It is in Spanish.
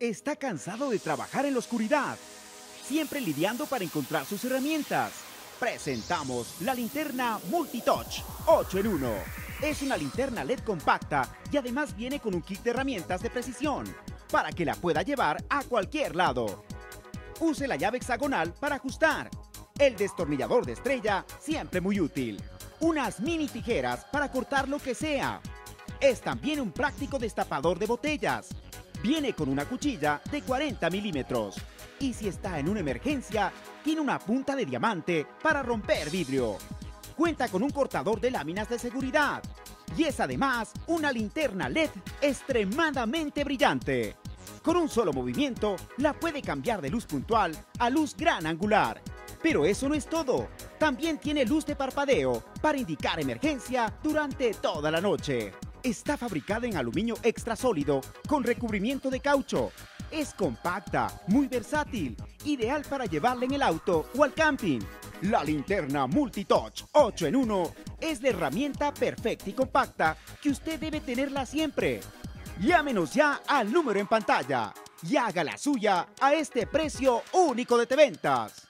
¿Está cansado de trabajar en la oscuridad? Siempre lidiando para encontrar sus herramientas. Presentamos la linterna Multitouch 8 en 1. Es una linterna LED compacta y además viene con un kit de herramientas de precisión para que la pueda llevar a cualquier lado. Use la llave hexagonal para ajustar. El destornillador de estrella, siempre muy útil. Unas mini tijeras para cortar lo que sea. Es también un práctico destapador de botellas. Viene con una cuchilla de 40 milímetros. Y si está en una emergencia, tiene una punta de diamante para romper vidrio. Cuenta con un cortador de láminas de seguridad. Y es además una linterna LED extremadamente brillante. Con un solo movimiento, la puede cambiar de luz puntual a luz gran angular. Pero eso no es todo. También tiene luz de parpadeo para indicar emergencia durante toda la noche. Está fabricada en aluminio extra sólido con recubrimiento de caucho. Es compacta, muy versátil, ideal para llevarla en el auto o al camping. La linterna Multitouch 8 en 1 es la herramienta perfecta y compacta que usted debe tenerla siempre. Llámenos ya al número en pantalla y haga la suya a este precio único de Teventas.